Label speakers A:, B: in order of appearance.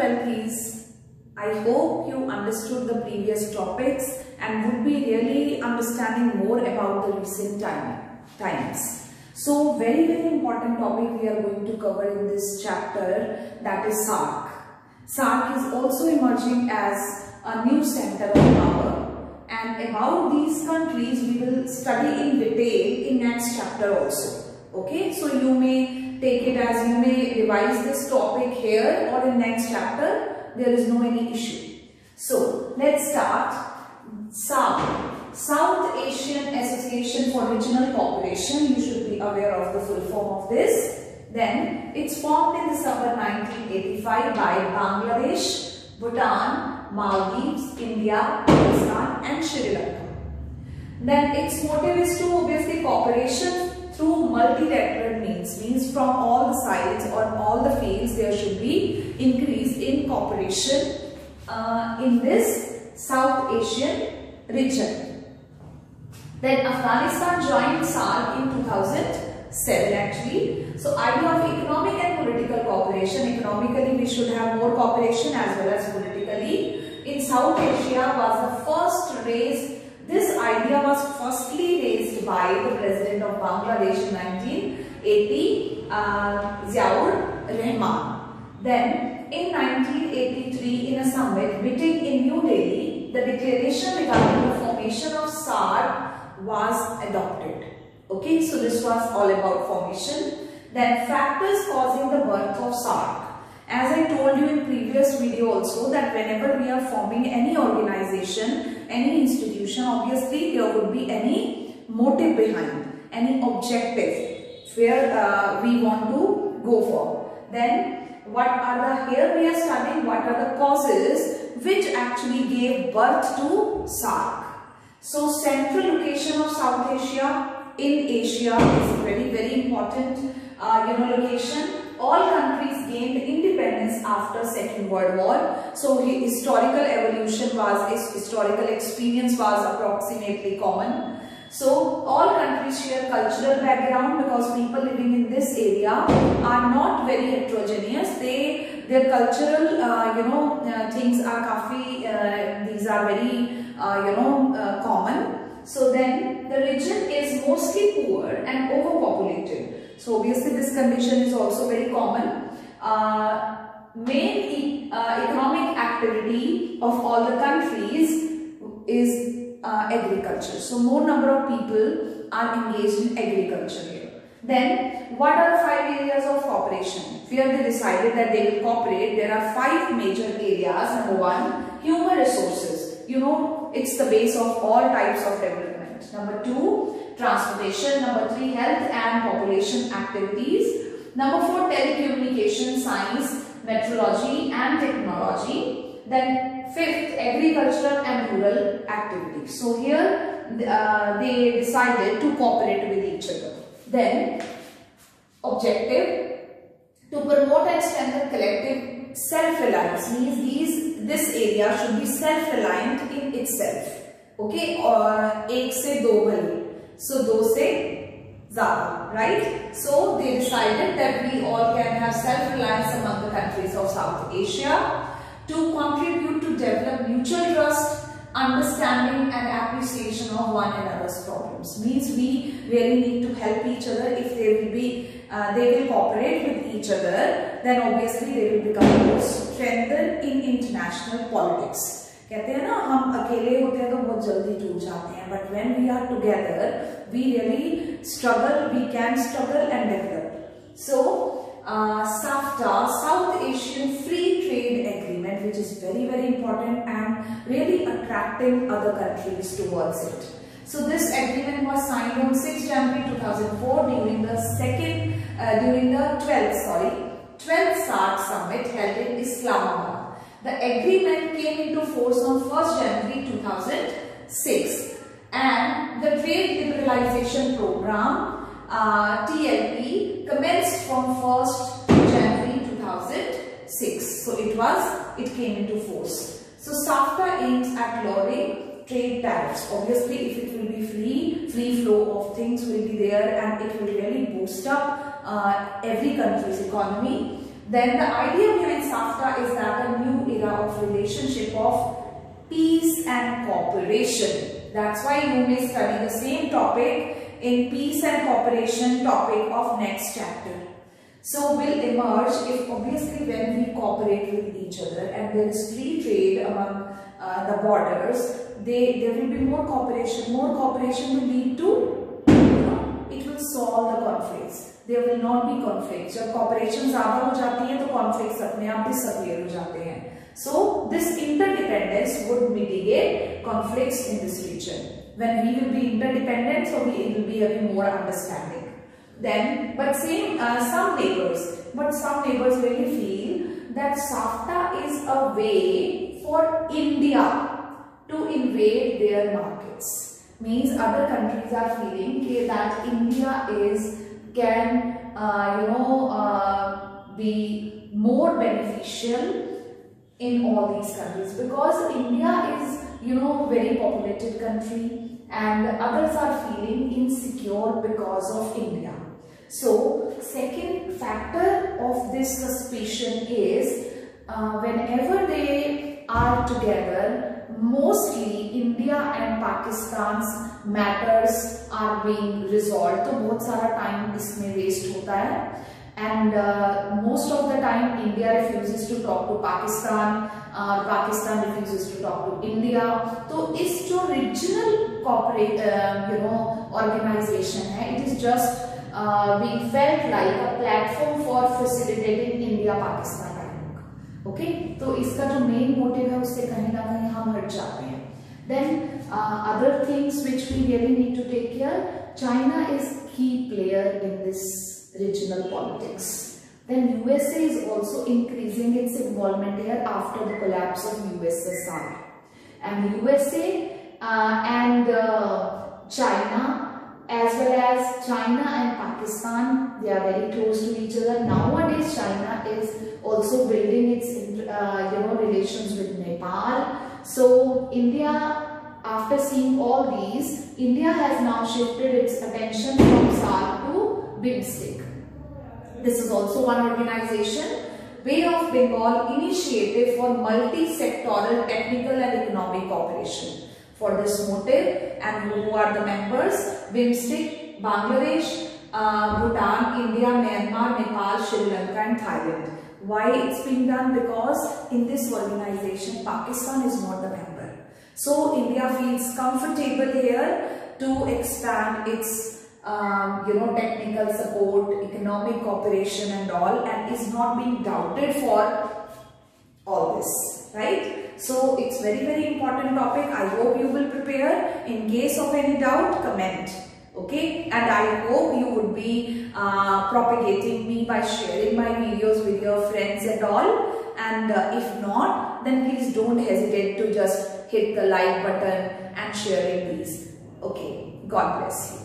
A: 12th is, I hope you understood the previous topics and would be really understanding more about the recent time, times. So very very important topic we are going to cover in this chapter that is SAARC. SAARC is also emerging as a new center of power and about these countries we will study in detail in next chapter also. Okay, so you may take it as you may revise this topic here or in next chapter there is no any issue. So let's start. SAARC, South Asian Association for Regional Cooperation. You should be aware of the full form of this. Then it's formed in December 1985 by Bangladesh, Bhutan, Maldives, India, Pakistan and Sri Lanka. Then its motive is to obviously cooperation through multilateral means, means from all the sides or all the fields there should be increase in cooperation uh, in this South Asian region. Then Afghanistan joined SAARC in 2007 actually. So idea of economic and political cooperation, economically we should have more cooperation as well as politically. In South Asia was the first raised this idea was by the president of Bangladesh in 1980, uh, Ziaur Rahman. Then in 1983 in a summit meeting in New Delhi, the declaration regarding the formation of SAARC was adopted. Okay, so this was all about formation. Then factors causing the birth of SAARC. As I told you in previous video also that whenever we are forming any organization, any institution, obviously there would be any motive behind, any objective where uh, we want to go for. Then what are the, here we are studying what are the causes which actually gave birth to SAARC. So central location of South Asia in Asia is very very important uh, you know location all countries gained independence after second world war so historical evolution was historical experience was approximately common so all countries share cultural background because people living in this area are not very heterogeneous. They their cultural uh, you know uh, things are kafi uh, these are very uh, you know uh, common. So then the region is mostly poor and overpopulated. So obviously this condition is also very common. Uh, main e economic activity of all the countries is uh, agriculture. So more number of people are engaged in agriculture here. Then what are five areas of cooperation? Here they decided that they will cooperate. There are five major areas. Number one, human resources. You know, it's the base of all types of development. Number two, transportation. Number three, health and population activities. Number four, telecommunication, science, meteorology and technology. Then fifth, agricultural and rural activities. So here uh, they decided to cooperate with each other. Then objective to promote and strengthen collective self-reliance means these this area should be self-reliant in itself. Okay, or एक से दो भले so दो से ज़्यादा right so they decided that we all can have self-reliance among the countries of South Asia to contribute to develop mutual trust understanding and appreciation of one another's problems means we really need to help each other if they will be uh, they will cooperate with each other then obviously they will become more strengthened in international politics कहते हैं ना हम अकेले होते हैं तो बहुत जल्दी टूट जाते हैं but when we are together we really struggle we can struggle and develop so SAFTA, very very important and really attracting other countries towards it. So this agreement was signed on 6 January 2004 during the second, uh, during the 12th, sorry, 12th SAARC summit held in Islamabad. The agreement came into force on 1st January 2006 and the trade liberalization program uh, TLP commenced from 1st January 2006. So it was, it came into force. So SAFTA aims at lowering trade tariffs. Obviously if it will be free, free flow of things will be there and it will really boost up uh, every country's economy Then the idea behind SAFTA is that a new era of relationship of peace and cooperation. That's why you may study the same topic in peace and cooperation topic of next chapter So will emerge if obviously when we cooperate with each other and there is free trade among uh, the borders, they, there will be more cooperation. More cooperation will lead to, it will solve the conflicts. There will not be conflicts. जब cooperation ज़्यादा हो जाती है तो conflicts अपने आप disappear हो जाते हैं. So this interdependence would mitigate conflicts in this region. When we will be interdependent, so we will be having more understanding. Then, but same, uh, some neighbors, but some neighbors really feel that SAFTA is a way for India to invade their markets. Means other countries are feeling that India is, can, uh, you know, uh, be more beneficial in all these countries because India is, you know, very populated country and others are feeling insecure because of India. So, second factor of this suspicion is uh, whenever they are together, mostly India and Pakistan's matters are being resolved. तो बहुत सारा time इसमें waste होता है and uh, most of the time India refuses to talk to Pakistan, uh, Pakistan refuses to talk to India. तो इस जो regional corporate uh, you know organization है, it is just uh, being felt like a platform for facilitating India-Pakistan dialogue. Okay, तो इसका जो main motive है उससे कहीं ना कहीं हम हट जाते हैं. Then uh, other things which we really need to take care. China is key player in this regional politics. Then USA is also increasing its involvement here after the collapse of USSR. And USA uh, and uh, China as well as China and Pakistan, they are very close to each other. Nowadays, China is also building its uh, you know relations with Nepal. So India, after seeing all these, India has now shifted its attention from SAARC to BIMSTEC. This is also one organization. Bay of Bengal Initiative for Multi-Sectoral Technical and Economic Cooperation for this motive and who are the members BIMSTEC, Bangladesh, uh, Bhutan, India, Myanmar, Nepal, Sri Lanka and Thailand. Why it's being done? Because in this organization Pakistan is not the member. So India feels comfortable here to expand its um, you know technical support, economic cooperation and all and is not being doubted for all this, right? So it's very very important topic. I hope you will prepare. In case of any doubt, comment. Okay, and I hope you would be uh, propagating me by sharing my videos with your friends and all. And uh, if not, then please don't hesitate to just hit the like button and sharing these. Okay, God bless you. You.